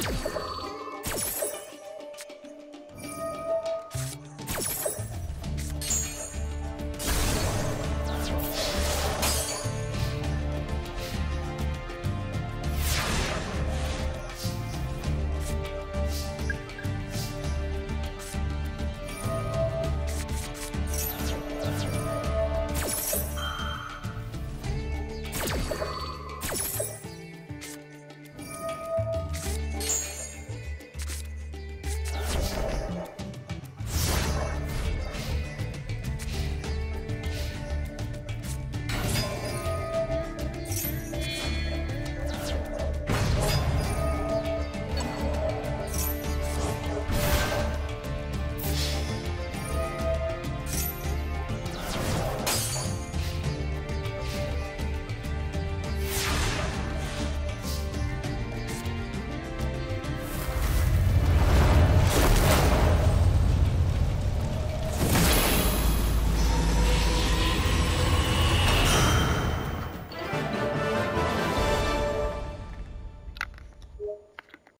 you